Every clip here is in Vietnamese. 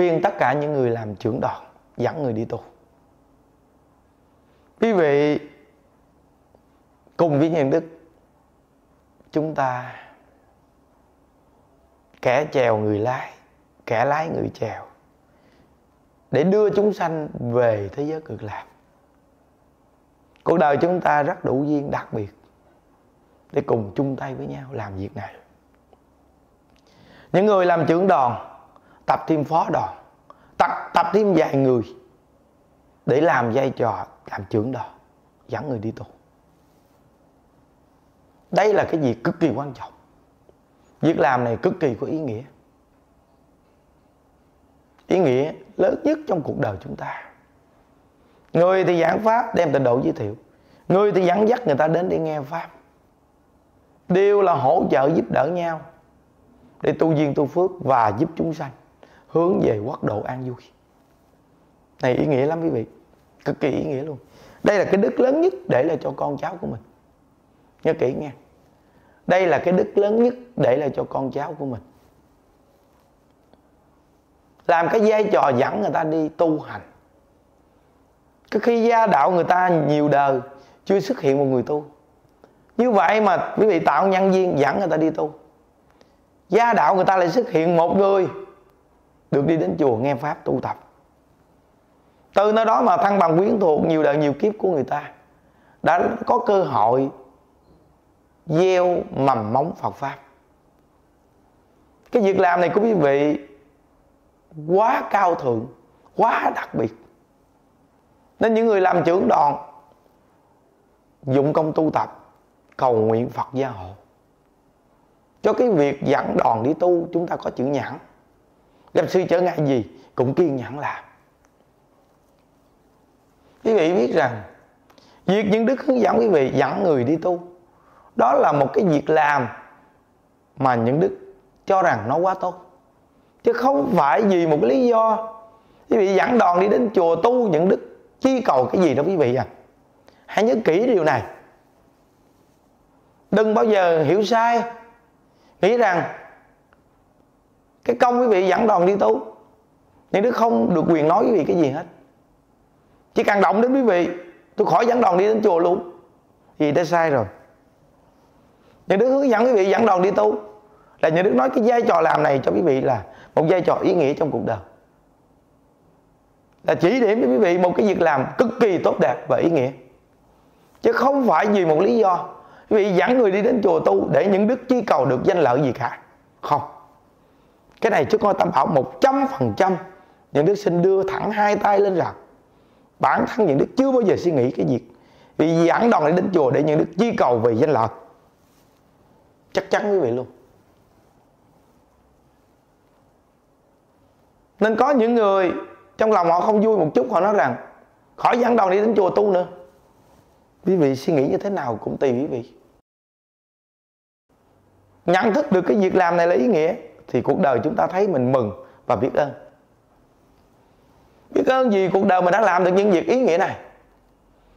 khuyên tất cả những người làm trưởng đoàn, dẫn người đi tu. Quý vị, cùng với nhân đức, chúng ta kẻ chèo người lái, kẻ lái người chèo, để đưa chúng sanh về thế giới cực lạc. Cuộc đời chúng ta rất đủ duyên đặc biệt để cùng chung tay với nhau làm việc này. Những người làm trưởng đoàn tập thêm phó đoàn tập tập thêm vài người để làm vai trò làm trưởng đoàn dẫn người đi tu đây là cái việc cực kỳ quan trọng. Việc làm này cực kỳ có ý nghĩa. Ý nghĩa lớn nhất trong cuộc đời chúng ta. Người thì giảng pháp, đem tịnh độ giới thiệu. Người thì dẫn dắt người ta đến để nghe pháp. Đều là hỗ trợ giúp đỡ nhau để tu duyên tu phước và giúp chúng sanh hướng về quốc độ an vui. Này, ý nghĩa lắm quý vị. Cực kỳ ý nghĩa luôn. Đây là cái đức lớn nhất để lại cho con cháu của mình. Nhớ kỹ nghe. Đây là cái đức lớn nhất để lại cho con cháu của mình. Làm cái vai trò dẫn người ta đi tu hành. Cái khi gia đạo người ta nhiều đời chưa xuất hiện một người tu. Như vậy mà quý vị tạo nhân viên dẫn người ta đi tu. Gia đạo người ta lại xuất hiện một người được đi đến chùa nghe pháp tu tập. Từ nơi đó mà thăng bằng quyến thuộc, nhiều đời nhiều kiếp của người ta đã có cơ hội gieo mầm móng Phật pháp. Cái việc làm này của quý vị, quá cao thượng, quá đặc biệt. Nên những người làm trưởng đoàn dụng công tu tập, cầu nguyện Phật gia hộ. Cho cái việc dẫn đoàn đi tu, chúng ta có chữ nhãn gặp sư trở ngại gì cũng kiên nhẫn làm. Quý vị biết rằng, việc những đức hướng dẫn quý vị dẫn người đi tu, đó là một cái việc làm mà những đức cho rằng nó quá tốt. Chứ không phải vì một cái lý do quý vị dẫn đoàn đi đến chùa tu những đức chi cầu cái gì đó quý vị à. Hãy nhớ kỹ điều này. Đừng bao giờ hiểu sai, nghĩ rằng cái công quý vị dẫn đoàn đi tu. Nhưng đứa không được quyền nói quý vị cái gì hết. Chỉ cần động đến quý vị, tôi khỏi dẫn đoàn đi đến chùa luôn. Vì đã sai rồi. Những đứa hướng dẫn quý vị dẫn đoàn đi tu là nhà đứa nói cái vai trò làm này cho quý vị là một vai trò ý nghĩa trong cuộc đời. Là chỉ điểm cho quý vị một cái việc làm cực kỳ tốt đẹp và ý nghĩa. Chứ không phải vì một lý do quý vị dẫn người đi đến chùa tu để những đức chi cầu được danh lợi gì cả. Không cái này chúng tôi tam bảo một trăm phần trăm. Những đức xin đưa thẳng hai tay lên rằng bản thân những đức chưa bao giờ suy nghĩ cái việc vì giảng đoàn để đến chùa để những đức chi cầu về danh lợi. Chắc chắn quý vị luôn. Nên có những người, trong lòng họ không vui một chút, họ nói rằng, khỏi giảng đoàn đi đến chùa tu nữa. Quý vị suy nghĩ như thế nào cũng tùy quý vị. Nhận thức được cái việc làm này là ý nghĩa thì cuộc đời chúng ta thấy mình mừng và biết ơn. Biết ơn vì cuộc đời mình đã làm được những việc ý nghĩa này.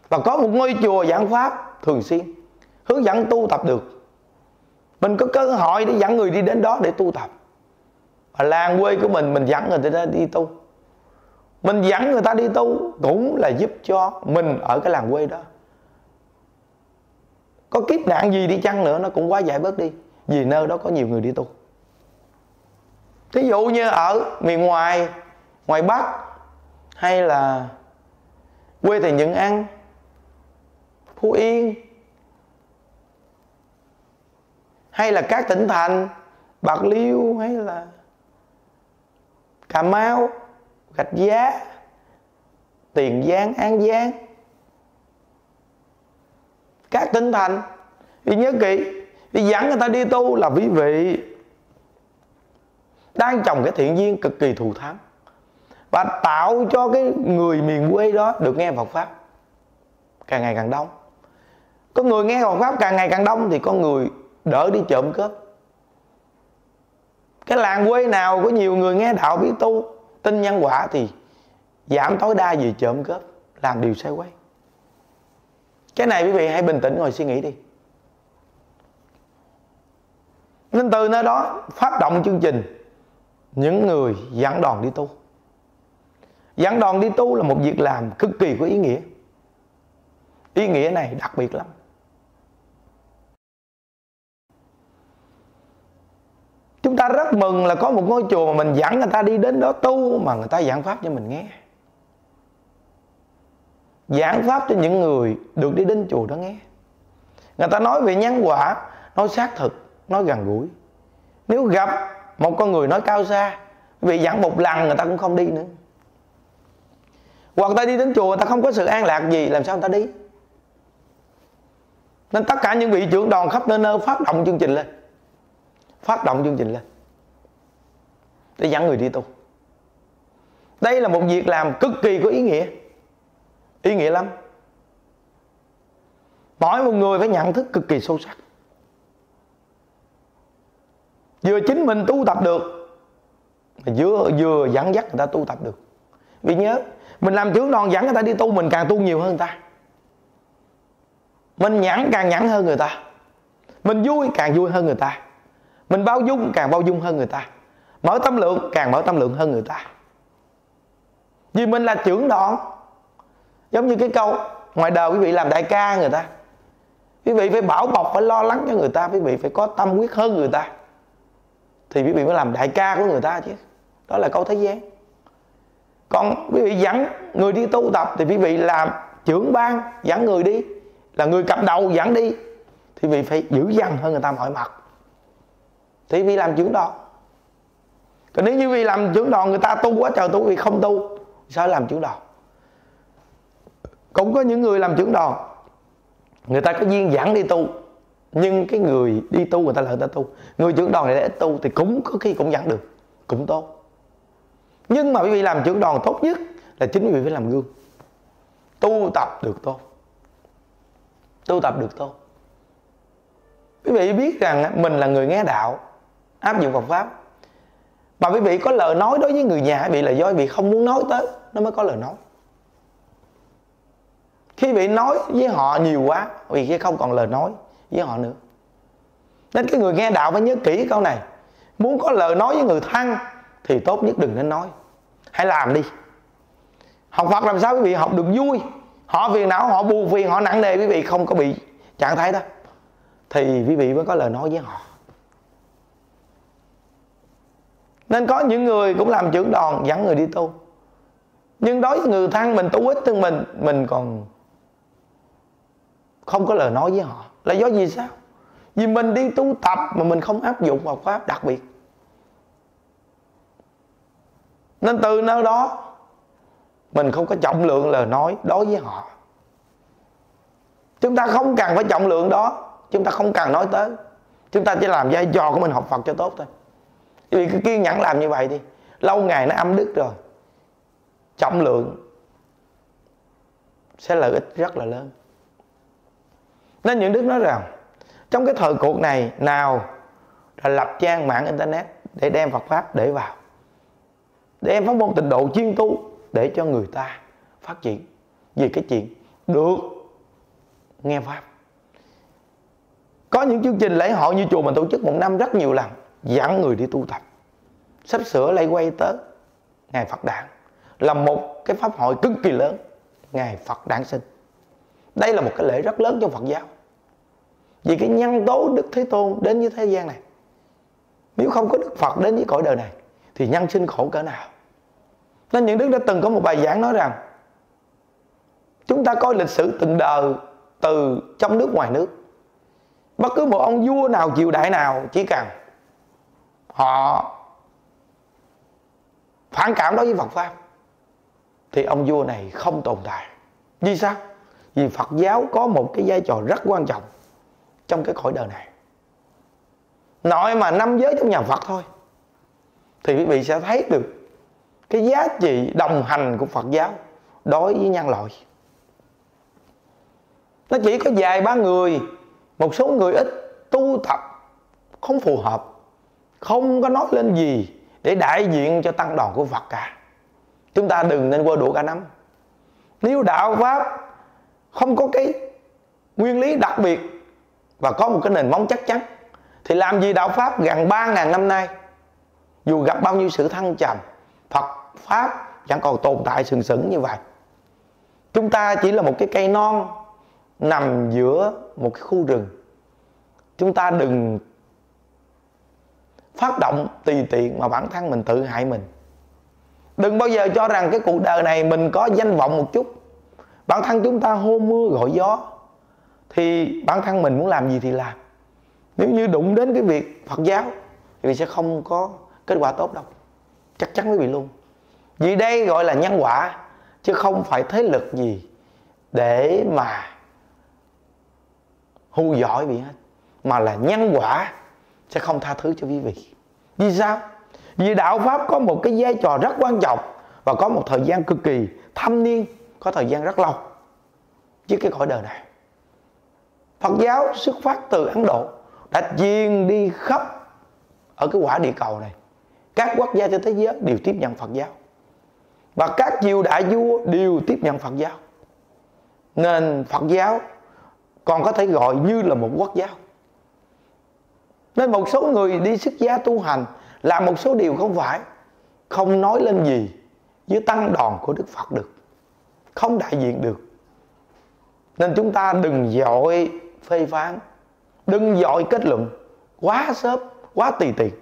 Và có một ngôi chùa giảng pháp thường xuyên, hướng dẫn tu tập được. Mình có cơ hội để dẫn người đi đến đó để tu tập. Và làng quê của mình mình dẫn người ta đi tu. Mình dẫn người ta đi tu cũng là giúp cho mình ở cái làng quê đó. Có kiếp nạn gì đi chăng nữa, nó cũng quá giải bớt đi. Vì nơi đó có nhiều người đi tu thí dụ như ở miền ngoài ngoài bắc, hay là quê thì những ăn phú yên, hay là các tỉnh thành, bạc liêu, hay là cà mau gạch giá, tiền giang, an giang. Các tỉnh thành. Đi nhớ kỹ đi dẫn người ta đi tu là quý vị đang trồng cái thiện duyên cực kỳ thù thắng. Và tạo cho cái người miền quê đó được nghe Phật pháp. Càng ngày càng đông. Có người nghe Phật pháp càng ngày càng đông thì có người đỡ đi trộm cướp. Cái làng quê nào có nhiều người nghe đạo biết tu, tin nhân quả thì giảm tối đa về trộm cướp, làm điều sai quấy. Cái này quý vị hãy bình tĩnh ngồi suy nghĩ đi. Nên từ nơi đó phát động chương trình những người dẫn đoàn đi tu. Dẫn đoàn đi tu là một việc làm cực kỳ có ý nghĩa. Ý nghĩa này đặc biệt lắm. Chúng ta rất mừng là có một ngôi chùa mà mình dẫn người ta đi đến đó tu mà người ta giảng pháp cho mình nghe. Giảng pháp cho những người được đi đến chùa đó nghe. Người ta nói về nhân quả, nói xác thực, nói gần gũi. Nếu gặp một con người nói cao xa, vì dặn một lần người ta cũng không đi nữa. Hoặc ta đi đến chùa, người ta không có sự an lạc gì, làm sao người ta đi? Nên tất cả những vị trưởng đoàn khắp nơi nơi phát động chương trình lên. Phát động chương trình lên. Để dẫn người đi tu. Đây là một việc làm cực kỳ có ý nghĩa. Ý nghĩa lắm. Mỗi một người phải nhận thức cực kỳ sâu sắc vừa chính mình tu tập được, mà vừa vừa dẫn dắt người ta tu tập được. Vì nhớ, mình làm trưởng đoàn dẫn người ta đi tu, mình càng tu nhiều hơn người ta. Mình nhẫn càng nhẫn hơn người ta. Mình vui càng vui hơn người ta. Mình bao dung càng bao dung hơn người ta. Mở tâm lượng càng mở tâm lượng hơn người ta. Vì mình là trưởng đoàn, giống như cái câu, ngoài đời quý vị làm đại ca người ta. Quý vị phải bảo bọc, phải lo lắng cho người ta. Quý vị phải có tâm quyết hơn người ta thì quý vị mới làm đại ca của người ta chứ. Đó là câu thế gian. Còn quý vị dẫn người đi tu tập thì quý vị làm trưởng ban, dẫn người đi. Là người cầm đầu dẫn đi. Thì vị phải giữ dằn hơn người ta mọi mặt. Thì vì vị làm trưởng đoàn. Còn nếu như vì vị làm trưởng đoàn, người ta tu quá trời tu vì vị không tu, sao làm trưởng đoàn? Cũng có những người làm trưởng đoàn, người ta có duyên dẫn đi tu nhưng cái người đi tu người ta là người ta tu. Người trưởng đoàn này để tu thì cũng có khi cũng dẫn được, cũng tốt. Nhưng mà quý vị làm trưởng đoàn tốt nhất là chính quý vị phải làm gương. Tu tập được tốt. Tu tập được tốt. Quý vị biết rằng mình là người nghe đạo, áp dụng Phật pháp. Mà quý vị có lời nói đối với người nhà quý vị là do quý vị không muốn nói tới, nó mới có lời nói. Khi bị nói với họ nhiều quá, vì khi không còn lời nói với họ nữa. Nên cái người nghe đạo phải nhớ kỹ câu này. Muốn có lời nói với người thân thì tốt nhất đừng nên nói. Hãy làm đi. Học Phật làm sao quý vị học được vui? Họ phiền não, họ buồn phiền, họ nặng nề, quý vị không có bị trạng thái đó. Thì quý vị mới có lời nói với họ. Nên có những người cũng làm trưởng đoàn, dẫn người đi tu. Nhưng đối với người thân mình, tu ít hơn mình mình còn không có lời nói với họ là do gì sao? Vì mình đi tu tập mà mình không áp dụng vào pháp đặc biệt. Nên từ nơi đó, mình không có trọng lượng lời nói đối với họ. Chúng ta không cần phải trọng lượng đó. Chúng ta không cần nói tới. Chúng ta chỉ làm vai trò của mình học phật cho tốt thôi. Vì cứ kiên nhẫn làm như vậy đi, lâu ngày nó âm đức rồi. Trọng lượng sẽ lợi ích rất là lớn nên những đức nói rằng, trong cái thời cuộc này, nào là lập trang mạng internet để đem Phật pháp để vào, để em phát môn tịnh độ chuyên tu để cho người ta phát triển vì cái chuyện được nghe pháp. Có những chương trình lễ hội như chùa mình tổ chức một năm rất nhiều lần, dẫn người đi tu tập. Sắp sửa lay quay tới ngày Phật đản, là một cái pháp hội cực kỳ lớn ngày Phật đản sinh đây là một cái lễ rất lớn trong Phật giáo. Vì cái nhân tố Đức Thế Tôn đến với thế gian này, nếu không có Đức Phật đến với cõi đời này, thì nhân sinh khổ cỡ nào? Nên những đức đã từng có một bài giảng nói rằng, chúng ta coi lịch sử từng đời từ trong nước ngoài nước. Bất cứ một ông vua nào, triều đại nào, chỉ cần họ phản cảm đối với Phật pháp, thì ông vua này không tồn tại. Vì sao? Vì Phật giáo có một cái vai trò rất quan trọng trong cái cõi đời này. Nội mà năm giới trong nhà Phật thôi, thì quý vị sẽ thấy được cái giá trị đồng hành của Phật giáo đối với nhân loại. Nó chỉ có vài ba người, một số người ít tu tập, không phù hợp, không có nói lên gì để đại diện cho tăng đoàn của Phật cả. Chúng ta đừng nên quơ đũa cả năm. nếu đạo pháp không có cái nguyên lý đặc biệt và có một cái nền móng chắc chắn. Thì làm gì đạo pháp gần ba ngàn năm nay, dù gặp bao nhiêu sự thăng trầm, phật pháp chẳng còn tồn tại sừng sững như vậy. Chúng ta chỉ là một cái cây non nằm giữa một cái khu rừng. Chúng ta đừng phát động tùy tiện mà bản thân mình tự hại mình. Đừng bao giờ cho rằng cái cuộc đời này mình có danh vọng một chút bản thân chúng ta hô mưa gọi gió, thì bản thân mình muốn làm gì thì làm. Nếu như đụng đến cái việc phật giáo, thì sẽ không có kết quả tốt đâu. Chắc chắn quý vị luôn. Vì đây gọi là nhân quả, chứ không phải thế lực gì để mà hù giỏi bị hết. Mà là nhân quả sẽ không tha thứ cho quý vị. Vì sao? Vì đạo pháp có một cái vai trò rất quan trọng và có một thời gian cực kỳ thâm niên có thời gian rất lâu với cái cõi đời này. Phật giáo xuất phát từ Ấn Độ đã chuyên đi khắp ở cái quả địa cầu này. Các quốc gia trên thế giới đều tiếp nhận Phật giáo. Và các triều đại vua đều tiếp nhận Phật giáo. Nên Phật giáo còn có thể gọi như là một quốc giáo. Nên một số người đi xuất gia tu hành làm một số điều không phải, không nói lên gì với tăng đoàn của Đức Phật được không đại diện được. Nên chúng ta đừng dội phê phán, đừng dội kết luận quá sớm quá tùy tiện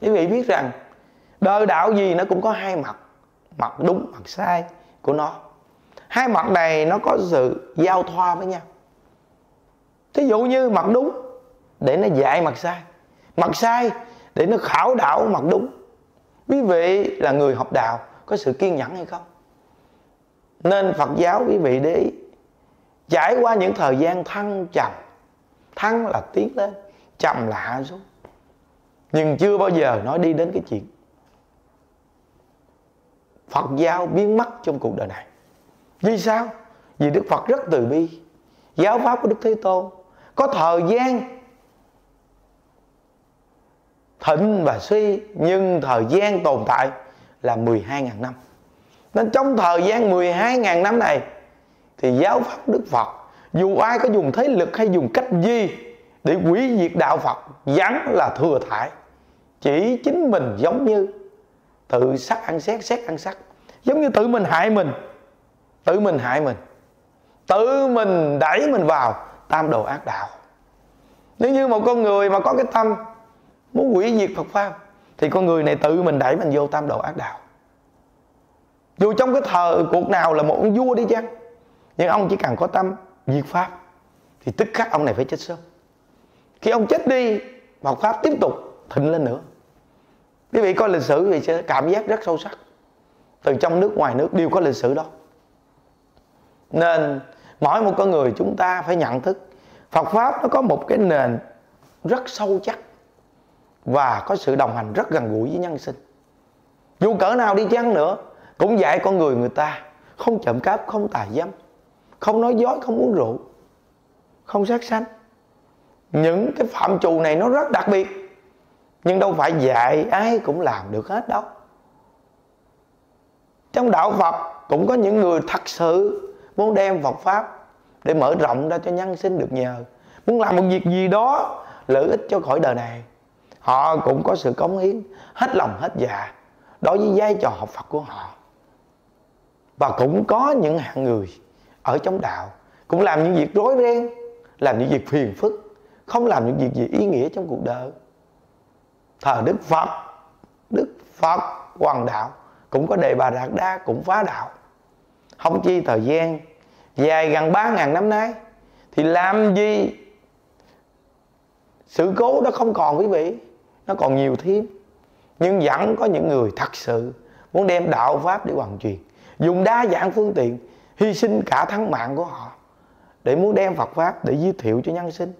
quý vị biết rằng, đời đạo gì nó cũng có hai mặt mặt đúng, mặt sai của nó. Hai mặt này nó có sự giao thoa với nhau. Thí dụ như mặt đúng, để nó dạy mặt sai. Mặt sai, để nó khảo đảo mặt đúng. Quý vị là người học đạo, có sự kiên nhẫn hay không? Nên phật giáo, quý vị để ý, trải qua những thời gian thăng trầm, thăng là tiến lên, trầm là hạ xuống. Nhưng chưa bao giờ nói đi đến cái chuyện Phật giáo biến mất trong cuộc đời này. Vì sao? Vì Đức Phật rất từ bi. Giáo pháp của Đức Thế Tôn Có thời gian Thịnh và suy, Nhưng thời gian tồn tại Là 12.000 năm. Nên trong thời gian 12.000 năm này, Thì giáo pháp Đức Phật, Dù ai có dùng thế lực hay dùng cách gì Để quỷ diệt đạo Phật, Vẫn là thừa thải. Chỉ chính mình giống như tự sắc ăn xét xét ăn sắc. Giống như tự mình hại mình, tự mình hại mình. Tự mình đẩy mình vào tam đồ ác đạo. Nếu như một con người mà có cái tâm muốn quỷ diệt Phật pháp, thì con người này tự mình đẩy mình vô tam đồ ác đạo dù trong cái thời cuộc nào là một ông vua đi chăng, nhưng ông chỉ cần có tâm diệt pháp, thì tức khắc ông này phải chết sớm. Khi ông chết đi Phật pháp tiếp tục thịnh lên nữa. Quý vị coi lịch sử thì sẽ cảm giác rất sâu sắc. Từ trong nước ngoài nước đều có lịch sử đó. Nên mỗi một con người chúng ta phải nhận thức, Phật pháp nó có một cái nền rất sâu chắc và có sự đồng hành rất gần gũi với nhân sinh. Dù cỡ nào đi chăng nữa cũng dạy con người người ta, không chậm cáp, không tài dâm, không nói dối, không uống rượu, không sát sanh. Những cái phạm trù này nó rất đặc biệt, nhưng đâu phải dạy ai cũng làm được hết đâu. Trong đạo phật cũng có những người thật sự muốn đem phật pháp để mở rộng ra cho nhân sinh được nhờ. Muốn làm một việc gì đó lợi ích cho khỏi đời này, họ cũng có sự cống hiến hết lòng hết dạ đối với vai trò học phật của họ và cũng có những hạng người ở trong đạo cũng làm những việc rối ren, làm những việc phiền phức, không làm những việc gì ý nghĩa trong cuộc đời. Thờ đức phật đức phật hoàng đạo cũng có đề bà đạt đa cũng phá đạo. Không chi thời gian, dài gần ba ngàn năm nay, thì làm gì? Sự cố đó không còn quý vị, nó còn nhiều thêm. Nhưng vẫn có những người thật sự muốn đem đạo pháp để hoàn truyền dùng đa dạng phương tiện, hy sinh cả thắng mạng của họ, để muốn đem Phật pháp để giới thiệu cho nhân sinh.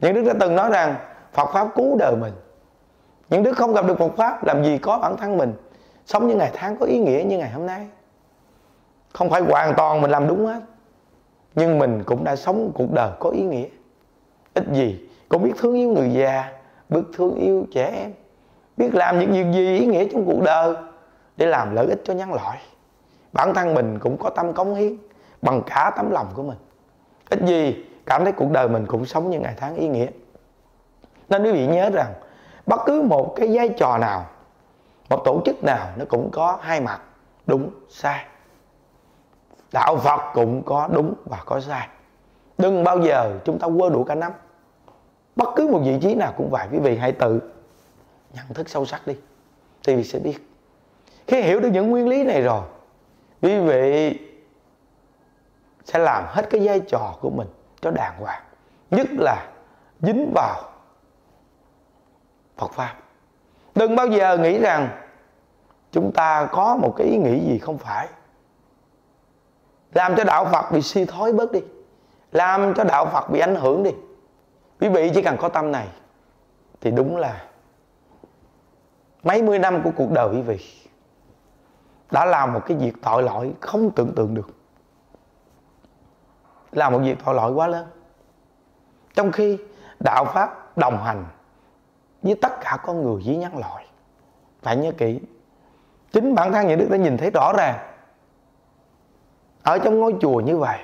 Những đức đã từng nói rằng, Phật pháp cứu đời mình. Những đứa không gặp được Phật pháp, làm gì có bản thân mình? Sống những ngày tháng có ý nghĩa như ngày hôm nay. Không phải hoàn toàn mình làm đúng hết, nhưng mình cũng đã sống cuộc đời có ý nghĩa. Ít gì, cũng biết thương yêu người già, biết thương yêu trẻ em, biết làm những việc gì ý nghĩa trong cuộc đời để làm lợi ích cho nhân loại bản thân mình cũng có tâm cống hiến bằng cả tấm lòng của mình. Ít gì cảm thấy cuộc đời mình cũng sống như ngày tháng ý nghĩa. Nên quý vị nhớ rằng, bất cứ một cái vai trò nào, một tổ chức nào nó cũng có hai mặt, đúng, sai. Đạo phật cũng có đúng và có sai. Đừng bao giờ chúng ta quơ đủ cả năm. Bất cứ một vị trí nào cũng vậy, quý vị hãy tự nhận thức sâu sắc đi. Thì vị sẽ biết. Khi hiểu được những nguyên lý này rồi quý vị sẽ làm hết cái vai trò của mình cho đàng hoàng, nhất là dính vào Phật pháp. Đừng bao giờ nghĩ rằng chúng ta có một cái ý nghĩ gì không phải. Làm cho đạo Phật bị suy thoái bớt đi, làm cho đạo Phật bị ảnh hưởng đi. Quý vị chỉ cần có tâm này thì đúng là mấy mươi năm của cuộc đời quý vị đã làm một cái việc tội lỗi không tưởng tượng được. Làm một việc tội lỗi quá lớn. Trong khi đạo pháp đồng hành với tất cả con người với nhân loại phải nhớ kỹ, chính bản thân những đức đã nhìn thấy rõ ràng. Ở trong ngôi chùa như vậy,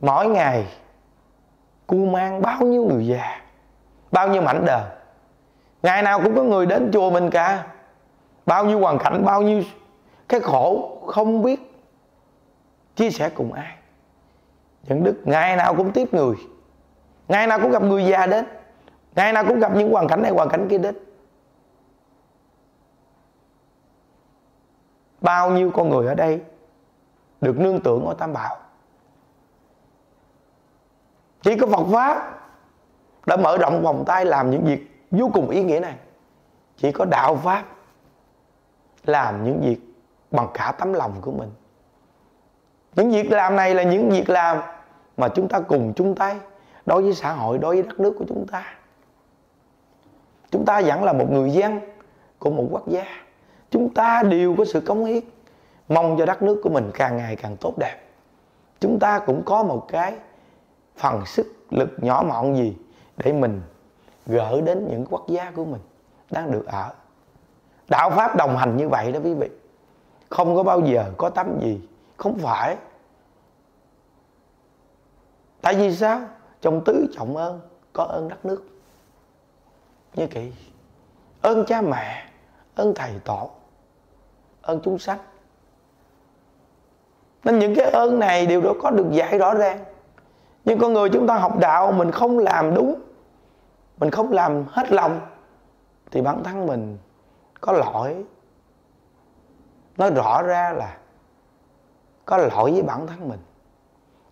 mỗi ngày cu mang bao nhiêu người già, bao nhiêu mảnh đời. Ngày nào cũng có người đến chùa mình cả bao nhiêu hoàn cảnh, bao nhiêu cái khổ, không biết chia sẻ cùng ai. Những đức ngày nào cũng tiếp người, ngày nào cũng gặp người già đến, ngày nào cũng gặp những hoàn cảnh này, hoàn cảnh kia đến. Bao nhiêu con người ở đây được nương tựa ngôi tam bảo. Chỉ có Phật pháp đã mở rộng vòng tay làm những việc vô cùng ý nghĩa này. Chỉ có đạo pháp làm những việc bằng cả tấm lòng của mình. Những việc làm này là những việc làm mà chúng ta cùng chung tay đối với xã hội, đối với đất nước của chúng ta. Chúng ta vẫn là một người dân của một quốc gia. Chúng ta đều có sự cống hiến, mong cho đất nước của mình càng ngày càng tốt đẹp. Chúng ta cũng có một cái phần sức lực nhỏ mọn gì để mình gỡ đến những quốc gia của mình đang được ở đạo pháp đồng hành như vậy đó quý vị. Không có bao giờ có tấm gì. Không phải. Tại vì sao? Trong tứ trọng ơn, có ơn đất nước. Như kỳ ơn cha mẹ, ơn thầy tổ, ơn chúng sanh. Nên những cái ơn này đều đó có được giải rõ ràng. Nhưng con người chúng ta học đạo, mình không làm đúng, mình không làm hết lòng, thì bản thân mình có lỗi. Nói rõ ra là có lỗi với bản thân mình.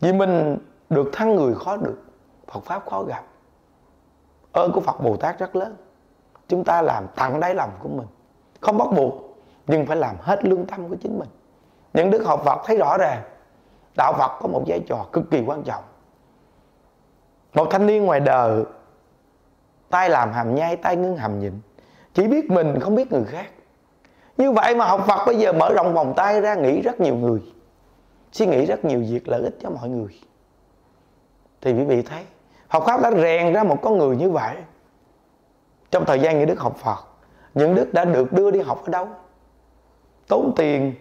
Vì mình được thân người khó được, Phật Pháp khó gặp. Ơn của Phật Bồ Tát rất lớn. Chúng ta làm tặng đáy lòng của mình. Không bắt buộc, nhưng phải làm hết lương tâm của chính mình. Những đức học Phật thấy rõ ràng, đạo Phật có một vai trò cực kỳ quan trọng. Một thanh niên ngoài đời, tay làm hàm nhai, tay ngưng hàm nhịn chỉ biết mình, không biết người khác. Như vậy mà học Phật bây giờ mở rộng vòng tay ra nghĩ rất nhiều người, suy nghĩ rất nhiều việc lợi ích cho mọi người. Thì quý vị thấy, học pháp đã rèn ra một con người như vậy. Trong thời gian những đức học Phật, những đức đã được đưa đi học ở đâu? Tốn tiền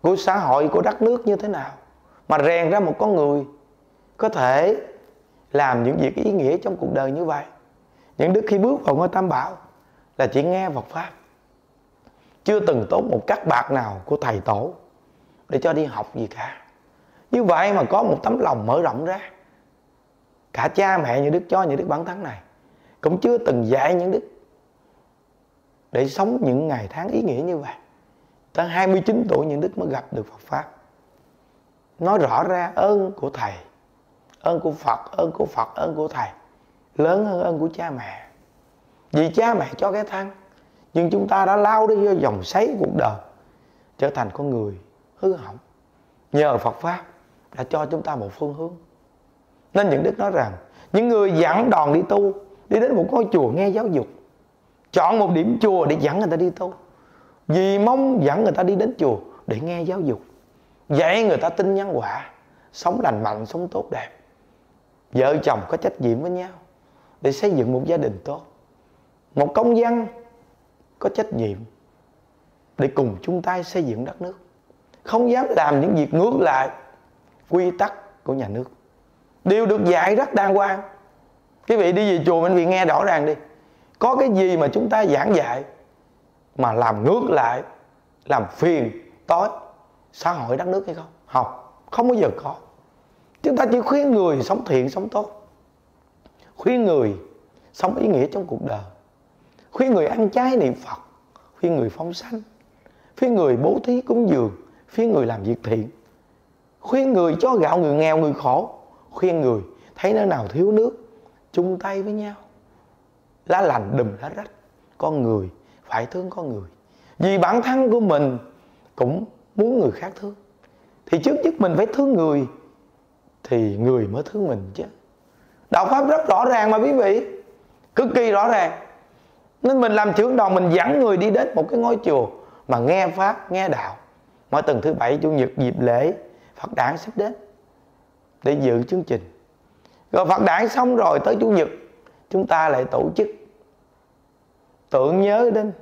của xã hội, của đất nước như thế nào? Mà rèn ra một con người có thể làm những việc ý nghĩa trong cuộc đời như vậy những đức khi bước vào ngôi tam bảo là chỉ nghe Phật pháp. Chưa từng tốn một cắt bạc nào của thầy tổ để cho đi học gì cả. Như vậy mà có một tấm lòng mở rộng ra. Cả cha mẹ như đức cho, những đức bản thân này cũng chưa từng dạy những đức để sống những ngày tháng ý nghĩa như vậy. Tới 29 tuổi, những đức mới gặp được Phật Pháp. Nói rõ ra ơn của thầy, ơn của Phật, ơn của Phật, ơn của thầy lớn hơn ơn của cha mẹ. Vì cha mẹ cho cái thân nhưng chúng ta đã lao đi vô dòng xoáy cuộc đời, trở thành con người hư hỏng. Nhờ Phật Pháp đã cho chúng ta một phương hướng. Nên những đức nói rằng, những người dẫn đoàn đi tu, đi đến một ngôi chùa nghe giáo dục, chọn một điểm chùa để dẫn người ta đi tu. Vì mong dẫn người ta đi đến chùa để nghe giáo dục, dạy người ta tin nhân quả, sống lành mạnh, sống tốt đẹp. Vợ chồng có trách nhiệm với nhau để xây dựng một gia đình tốt. Một công dân có trách nhiệm để cùng chung tay xây dựng đất nước. Không dám làm những việc ngược lại quy tắc của nhà nước. Điều được dạy rất đàng hoàng. Quý vị đi về chùa mình vị nghe rõ ràng đi. Có cái gì mà chúng ta giảng dạy mà làm ngược lại, làm phiền tối xã hội đất nước hay không? Không không bao giờ có. Chúng ta chỉ khuyên người sống thiện, sống tốt khuyên người sống ý nghĩa trong cuộc đời. Khuyên người ăn chay niệm phật. Khuyên người phóng sanh. Khuyên người bố thí cúng dường. Khuyên người làm việc thiện. Khuyên người cho gạo người nghèo người khổ. Khuyên người thấy nơi nào thiếu nước, chung tay với nhau. Lá lành đùm lá rách, con người phải thương con người. Vì bản thân của mình cũng muốn người khác thương. Thì trước nhất mình phải thương người, thì người mới thương mình chứ đạo pháp rất rõ ràng mà quý vị. Cực kỳ rõ ràng. Nên mình làm trưởng đoàn, mình dẫn người đi đến một cái ngôi chùa mà nghe pháp, nghe đạo. Mỗi tuần thứ bảy, chủ nhật, dịp lễ, phật đản sắp đến để dự chương trình. Rồi phật đản xong rồi, tới chủ nhật, chúng ta lại tổ chức. Tưởng nhớ đến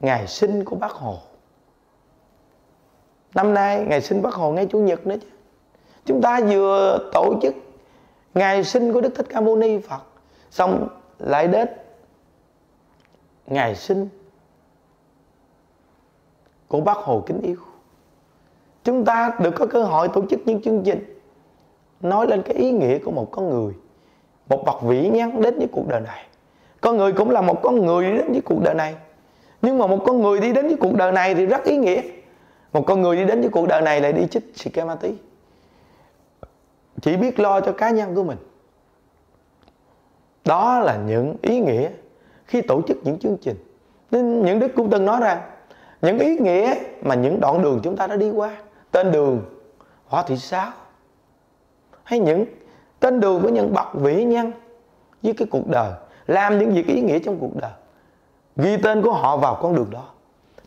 ngày sinh của bác hồ. Năm nay ngày sinh bác hồ ngay chủ nhật nữa chứ. Chúng ta vừa tổ chức ngày sinh của đức thích ca mâu ni phật, xong lại đến. Ngày sinh của bác hồ kính yêu. Chúng ta được có cơ hội tổ chức những chương trình nói lên cái ý nghĩa của một con người, một bậc vĩ nhân đến với cuộc đời này. Con người cũng là một con người đến với cuộc đời này. Nhưng mà một con người đi đến với cuộc đời này thì rất ý nghĩa. Một con người đi đến với cuộc đời này lại đi chích xì ke ma tí chỉ biết lo cho cá nhân của mình. Đó là những ý nghĩa khi tổ chức những chương trình. Nên những đức cũng từng nói rằng, những ý nghĩa mà những đoạn đường chúng ta đã đi qua, tên đường võ thị sáu, hay những tên đường của những bậc vĩ nhân với cái cuộc đời, làm những việc ý nghĩa trong cuộc đời, ghi tên của họ vào con đường đó.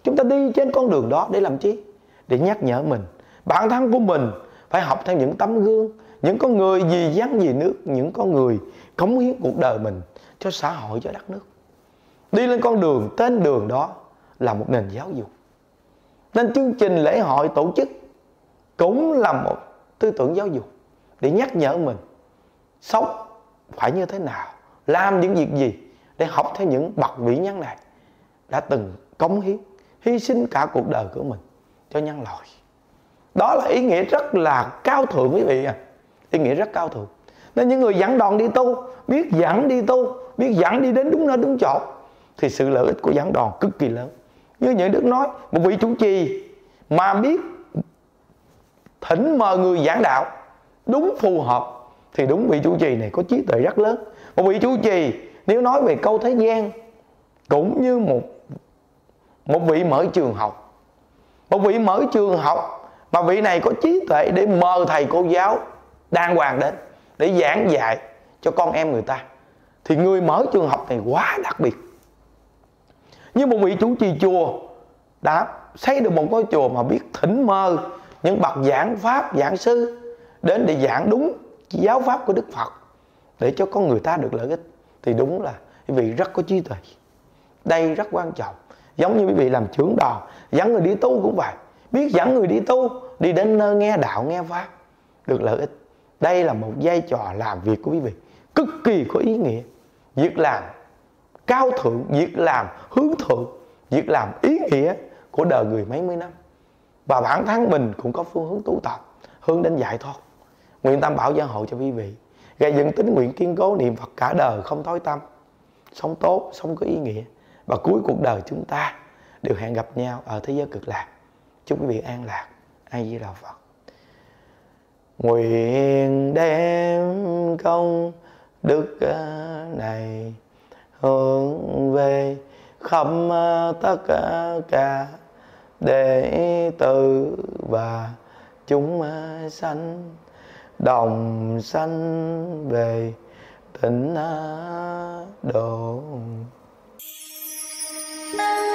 Chúng ta đi trên con đường đó để làm chi? Để nhắc nhở mình. Bản thân của mình phải học theo những tấm gương những con người vì dân vì nước, những con người cống hiến cuộc đời mình cho xã hội, cho đất nước. Đi lên con đường, tên đường đó là một nền giáo dục. Nên chương trình lễ hội tổ chức cũng là một tư tưởng giáo dục để nhắc nhở mình sống phải như thế nào, làm những việc gì để học theo những bậc vĩ nhân này đã từng cống hiến, hy sinh cả cuộc đời của mình cho nhân loại. Đó là ý nghĩa rất là cao thượng quý vị à ý nghĩa rất cao thượng. Nên những người dẫn đoàn đi tu, biết dẫn đi tu, biết dẫn đi đến đúng nơi, đúng chỗ, thì sự lợi ích của dẫn đoàn cực kỳ lớn. Như những đức nói, một vị chủ trì mà biết thỉnh mời người giảng đạo, đúng phù hợp, thì đúng vị chủ trì này có trí tuệ rất lớn. Một vị chủ trì, nếu nói về câu thế gian, cũng như một một vị mở trường học. Một vị mở trường học mà vị này có trí tuệ để mời thầy cô giáo đàng hoàng đến để giảng dạy cho con em người ta. Thì người mở trường học này quá đặc biệt. Như một vị chủ trì chùa đã xây được một ngôi chùa mà biết thỉnh mơ những bậc giảng pháp, giảng sư đến để giảng đúng giáo pháp của đức phật để cho con người ta được lợi ích. Thì đúng là quý vị rất có trí tuệ. Đây rất quan trọng. Giống như quý vị làm trưởng đoàn dẫn người đi tu cũng vậy. Biết dẫn người đi tu, đi đến nơi nghe đạo, nghe pháp, được lợi ích đây là một vai trò làm việc của quý vị. Cực kỳ có ý nghĩa. Việc làm cao thượng, việc làm hướng thượng, việc làm ý nghĩa của đời người mấy mươi năm. Và bản thân mình cũng có phương hướng tu tập, hướng đến giải thoát. Nguyện tam bảo gia hộ cho quý vị, gây dựng tính nguyện kiên cố niệm phật cả đời không thói tâm sống tốt, sống có ý nghĩa. Và cuối cuộc đời chúng ta đều hẹn gặp nhau ở thế giới cực lạc. Chúc quý vị an lạc. Ai di đà phật nguyện đem công đức à, này hướng về khắp à, tất cả đệ tử và chúng à, sanh, đồng sanh về tịnh độ Thank you.